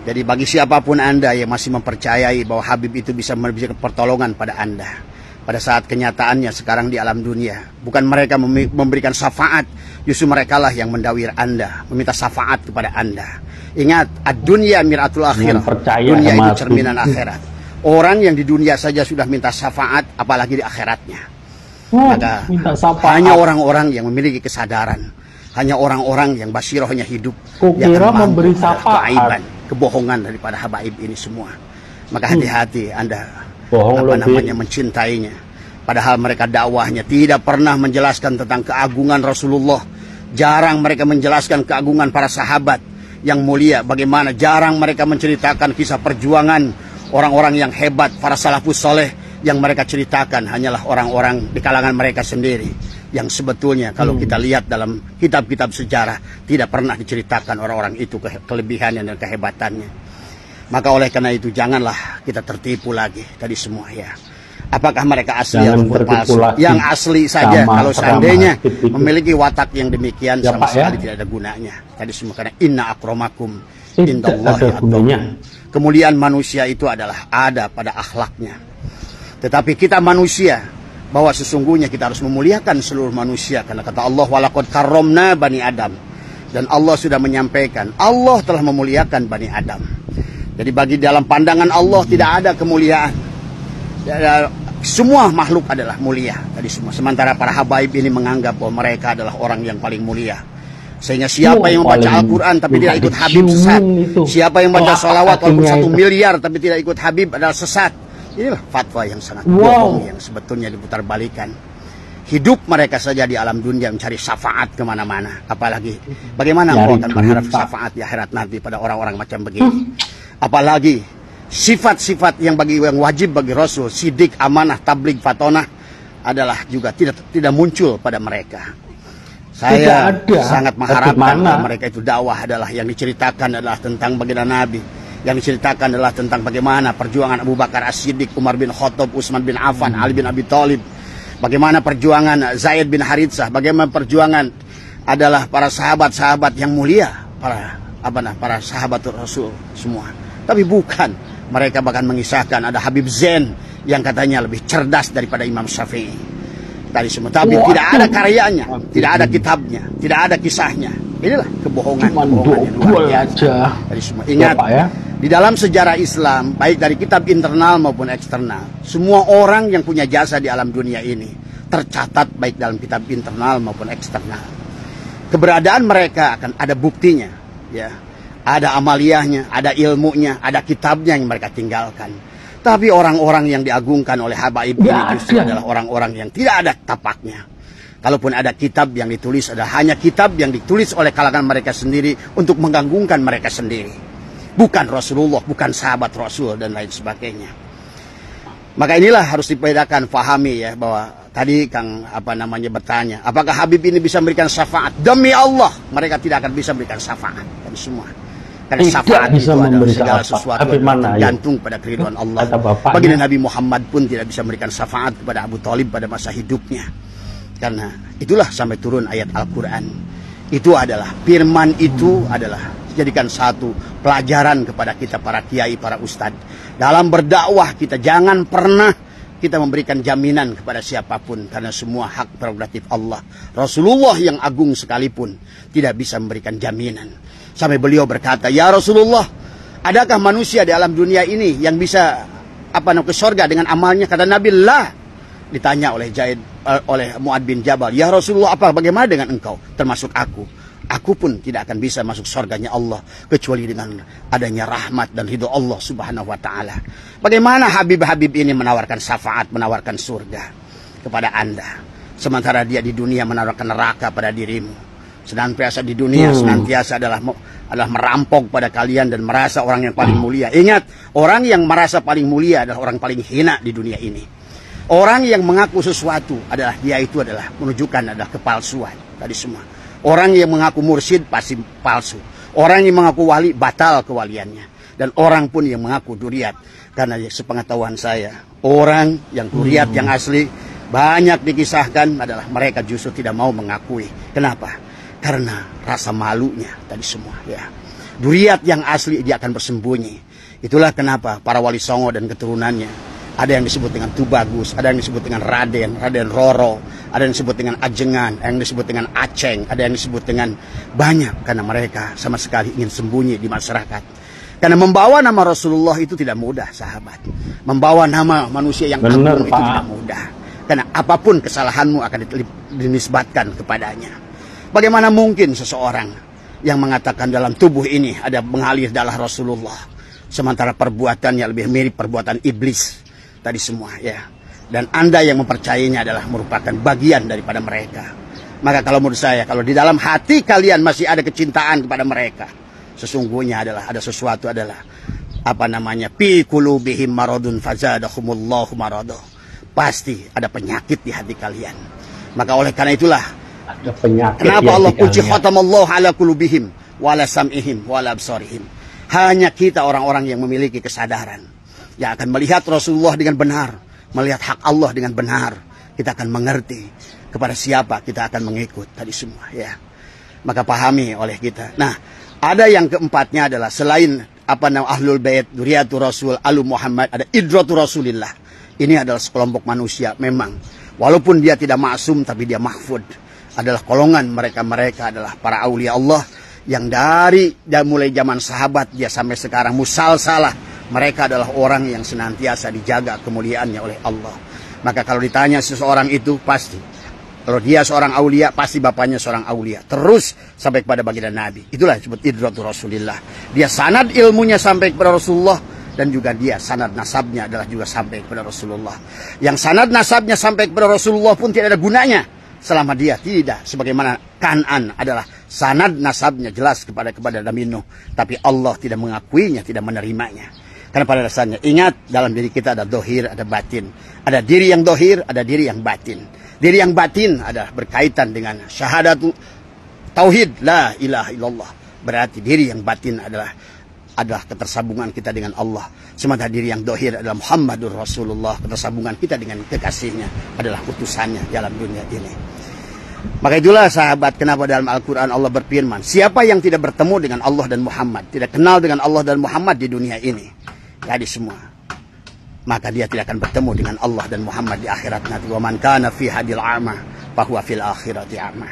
Jadi bagi siapa pun Anda yang masih mempercayai bahwa Habib itu bisa memberikan pertolongan pada Anda. Pada saat kenyataannya sekarang di alam dunia. Bukan mereka memberikan syafaat. Justru mereka lah yang mendawir Anda. Meminta syafaat kepada Anda. Ingat, dunia miratul akhirah. Dunia itu cerminan akhirat. Orang yang di dunia saja sudah minta syafaat, apalagi di akhiratnya. Oh, Maka minta hanya orang-orang yang memiliki kesadaran, hanya orang-orang yang basirohnya hidup, yang memberi syafaat, keaiban, kebohongan daripada habaib ini semua. Maka hati-hati Anda Bohong apa namanya mencintainya. Padahal mereka dakwahnya tidak pernah menjelaskan tentang keagungan Rasulullah. Jarang mereka menjelaskan keagungan para sahabat yang mulia. Bagaimana jarang mereka menceritakan kisah perjuangan orang-orang yang hebat, para salafus soleh yang mereka ceritakan hanyalah orang-orang di kalangan mereka sendiri yang sebetulnya kalau hmm. kita lihat dalam kitab-kitab sejarah tidak pernah diceritakan orang-orang itu ke kelebihannya dan kehebatannya. Maka oleh karena itu janganlah kita tertipu lagi tadi semua ya. Apakah mereka asli atau palsu? Yang asli saja kalau seandainya memiliki watak yang demikian ya, sama Pak, sekali ya? tidak ada gunanya. Tadi semua karena inna akromakum indallahi Kemuliaan manusia itu adalah ada pada akhlaknya. Tetapi kita manusia, bahwa sesungguhnya kita harus memuliakan seluruh manusia. Karena kata Allah, walakot karomna bani Adam. Dan Allah sudah menyampaikan, Allah telah memuliakan bani Adam. Jadi bagi dalam pandangan Allah tidak ada kemuliaan. Semua makhluk adalah mulia tadi semua. Sementara para habaib ini menganggap bahwa mereka adalah orang yang paling mulia. Sehingga siapa yang membaca Al-Quran tapi tidak ikut Habib sesat. Siapa yang membaca salawat walaupun satu miliar tapi tidak ikut Habib adalah sesat. Inilah fatwa yang sangat wow. bohong yang sebetulnya diputar balikan. Hidup mereka saja di alam dunia mencari syafaat ke mana-mana. Apalagi bagaimana engkau akan berharap syafaat di akhirat nanti pada orang-orang macam begini. Apalagi sifat-sifat yang bagi yang wajib bagi Rasul, sidik, amanah, tablik, fatonah adalah juga tidak tidak muncul pada mereka. Saya ada. sangat mengharapkan mereka itu dakwah adalah yang diceritakan adalah tentang baginda Nabi. Yang diceritakan adalah tentang bagaimana perjuangan Abu Bakar As-Siddiq, Umar bin Khattab, Utsman bin Affan, Ali bin Abi Thalib. Bagaimana perjuangan Zaid bin Haritsah, bagaimana perjuangan adalah para sahabat-sahabat yang mulia, para apa nah, para sahabat Rasul semua. Tapi bukan mereka bahkan mengisahkan ada Habib Zain yang katanya lebih cerdas daripada Imam Syafi'i tadi semua. Tapi Wah, tidak ada karyanya, tidak ada kitabnya, tidak ada kisahnya. Inilah kebohongan. Cuma aja. Tadi semua. Ingat, ya, ya? Di dalam sejarah Islam, baik dari kitab internal maupun eksternal, semua orang yang punya jasa di alam dunia ini tercatat baik dalam kitab internal maupun eksternal. Keberadaan mereka akan ada buktinya, ya. Ada amaliyahnya, ada ilmunya, ada kitabnya yang mereka tinggalkan tapi orang-orang yang diagungkan oleh habaib ini justru adalah orang-orang yang tidak ada tapaknya. Kalaupun ada kitab yang ditulis adalah hanya kitab yang ditulis oleh kalangan mereka sendiri untuk mengganggukan mereka sendiri. Bukan Rasulullah, bukan sahabat Rasul dan lain sebagainya. Maka inilah harus dipedakan, fahami ya bahwa tadi Kang apa namanya bertanya, apakah Habib ini bisa memberikan syafaat? Demi Allah, mereka tidak akan bisa memberikan syafaat dan semua. Karena syafaat bisa itu memberi segala sesuatu Tapi mana, tergantung pada keriduan Allah. Bagi Nabi Muhammad pun tidak bisa memberikan syafaat kepada Abu Talib pada masa hidupnya. Karena itulah sampai turun ayat Al-Quran. Itu adalah firman itu adalah jadikan satu pelajaran kepada kita para kiai, para ustadz. Dalam berdakwah kita jangan pernah kita memberikan jaminan kepada siapa pun karena semua hak prerogatif Allah. Rasulullah yang agung sekalipun tidak bisa memberikan jaminan. Sampai beliau berkata, "Ya Rasulullah, adakah manusia di alam dunia ini yang bisa apa ke surga dengan amalnya?" Kata Nabi, "La." Ditanya oleh Zaid uh, oleh Muad bin Jabal, "Ya Rasulullah, apa bagaimana dengan engkau termasuk aku?" Aku pun tidak akan bisa masuk surganya Allah kecuali dengan adanya rahmat dan ridho Allah Subhanahu wa taala. Bagaimana Habib-habib ini menawarkan syafaat, menawarkan surga kepada Anda sementara dia di dunia menawarkan neraka pada dirimu senantiasa di dunia hmm. senantiasa adalah adalah merampok pada kalian dan merasa orang yang paling mulia. Ingat, orang yang merasa paling mulia adalah orang paling hina di dunia ini. Orang yang mengaku sesuatu adalah dia itu adalah menunjukkan adalah kepalsuan tadi semua. Orang yang mengaku mursyid pasti palsu. Orang yang mengaku wali batal kewaliannya. Dan orang pun yang mengaku duriat. Karena sepengetahuan saya, orang yang duriat hmm. yang asli banyak dikisahkan adalah mereka justru tidak mau mengakui. Kenapa? karena rasa malunya tadi semua ya Duriat yang asli dia akan bersembunyi. Itulah kenapa para wali songo dan keturunannya ada yang disebut dengan Tubagus, ada yang disebut dengan Raden, Raden Roro, ada yang disebut dengan Ajengan, ada yang disebut dengan Aceng, ada yang disebut dengan banyak karena mereka sama sekali ingin sembunyi di masyarakat. Karena membawa nama Rasulullah itu tidak mudah, sahabat. Membawa nama manusia yang Benar, agung itu tidak mudah. Karena apa pun kesalahanmu akan dinisbatkan kepadanya. Bagaimana mungkin seseorang yang mengatakan dalam tubuh ini ada mengalir darah Rasulullah, sementara perbuatannya lebih mirip perbuatan iblis tadi semua ya. Dan Anda yang mempercayainya adalah merupakan bagian daripada mereka. Maka kalau menurut saya, kalau di dalam hati kalian masih ada kecintaan kepada mereka, sesungguhnya adalah ada sesuatu adalah apa namanya pi kulubihim maradun fazadahumullahu marado. Pasti ada penyakit di hati kalian. Maka oleh karena itulah ada penyakit Kenapa Allah kunci khatamallahu ala kulubihim wala sam'ihim wala absarihim. Hanya kita orang-orang yang memiliki kesadaran yang akan melihat Rasulullah dengan benar, melihat hak Allah dengan benar, kita akan mengerti kepada siapa kita akan mengikut tadi semua ya. Maka pahami oleh kita. Nah, ada yang keempatnya adalah selain apa nama Ahlul Bait, Duriyatul Rasul, Alu Muhammad, ada Idratul Rasulillah. Ini adalah sekelompok manusia memang. Walaupun dia tidak maksum tapi dia mahfud. Adalah golongan mereka-mereka adalah para aulia Allah yang dari dan mulai zaman sahabat dia sampai sekarang musalsalah mereka adalah orang yang senantiasa dijaga kemuliaannya oleh Allah. Maka kalau ditanya seseorang itu pasti kalau dia seorang aulia pasti bapaknya seorang aulia. Terus sampai kepada baginda Nabi. Itulah disebut idratul Rasulillah. Dia sanad ilmunya sampai kepada Rasulullah dan juga dia sanad nasabnya adalah juga sampai kepada Rasulullah. Yang sanad nasabnya sampai kepada Rasulullah pun tidak ada gunanya selama dia tidak sebagaimana Kanan adalah sanad nasabnya jelas kepada kepada Nabi Nuh, tapi Allah tidak mengakuinya, tidak menerimanya. Karena pada dasarnya ingat dalam diri kita ada dohir, ada batin. Ada diri yang dohir, ada diri yang batin. Diri yang batin adalah berkaitan dengan syahadatu tauhid la ilaha illallah. Berarti diri yang batin adalah adalah ketersambungan kita dengan Allah. Sementara diri yang dohir adalah Muhammadur Rasulullah. Ketersambungan kita dengan kekasihnya adalah utusannya dalam dunia ini. Maka itulah sahabat kenapa dalam Al-Quran Allah berfirman. Siapa yang tidak bertemu dengan Allah dan Muhammad. Tidak kenal dengan Allah dan Muhammad di dunia ini tadi semua. Maka dia tidak akan bertemu dengan Allah dan Muhammad di akhirat nanti. Wa man kana fi hadil ama bahwa fil akhirati ama.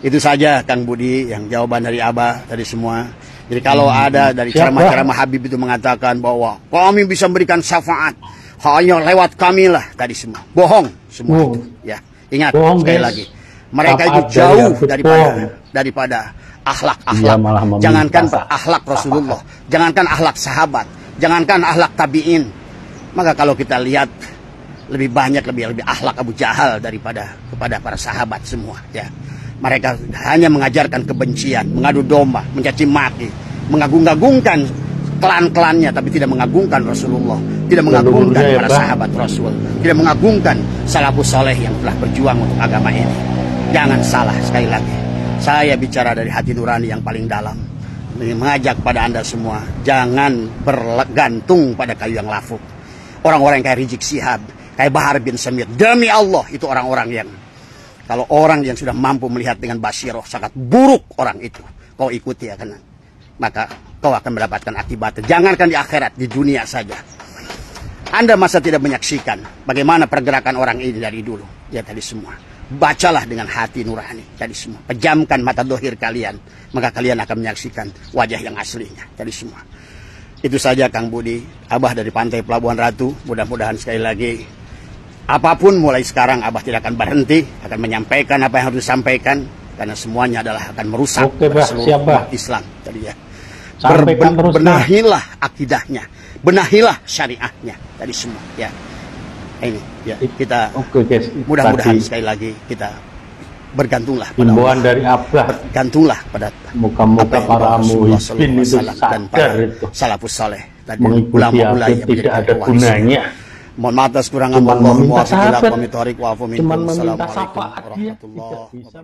Itu saja Kang Budi yang jawaban dari Abah tadi semua. Jadi kalau hmm. ada dari ceramah-ceramah Habib itu mengatakan bahwa kami bisa memberikan syafaat hanya lewat kami lah tadi semua. Bohong. Semua oh. itu. Ya. Ingat bohong, sekali guys. lagi. Mereka itu jauh daripada daripada akhlak-akhlak. jangankan akhlak Rasulullah. Jangankan akhlak sahabat Jangankan ahlak tabiin, maka kalau kita lihat lebih banyak lebih lebih ahlak Abu Jahal daripada kepada para sahabat semua ya. Mereka hanya mengajarkan kebencian, mengadu domba, mencaci maki, mengagung-agungkan klan-klannya tapi tidak mengagungkan Rasulullah, tidak mengagungkan para sahabat Rasul, tidak mengagungkan salafus soleh yang telah berjuang untuk agama ini. Jangan salah sekali lagi. Saya bicara dari hati nurani yang paling dalam mengajak pada Anda semua, jangan bergantung pada kayu yang lafuk. Orang-orang yang kayak Rizik Sihab, kayak Bahar bin Samir, demi Allah itu orang-orang yang kalau orang yang sudah mampu melihat dengan basiroh sangat buruk orang itu, kau ikuti akan maka kau akan mendapatkan akibatnya. Jangankan di akhirat, di dunia saja. Anda masa tidak menyaksikan bagaimana pergerakan orang ini dari dulu, ya tadi semua. Bacalah dengan hati nurani tadi semua. Pejamkan mata dohir kalian. Maka kalian akan menyaksikan wajah yang aslinya tadi semua. Itu saja Kang Budi. Abah dari Pantai Pelabuhan Ratu. Mudah-mudahan sekali lagi. Apa pun mulai sekarang Abah tidak akan berhenti. Akan menyampaikan apa yang harus disampaikan. Karena semuanya adalah akan merusak Oke, bah, seluruh siap, bah. Islam. Tadi ya. Sampaikan terus, benahilah akidahnya. Benahilah syariahnya. Tadi semua ya ini ya kita oke okay, mudah-mudahan sekali lagi kita bergantunglah pada Imbauan dari Abah. Bergantunglah pada muka-muka para muhibin itu dan para itu. salafus soleh dan ulama-ulama yang tidak ada gunanya. Mohon maaf atas kurangan Cuma meminta sahabat. Cuma meminta syafaat dia tidak bisa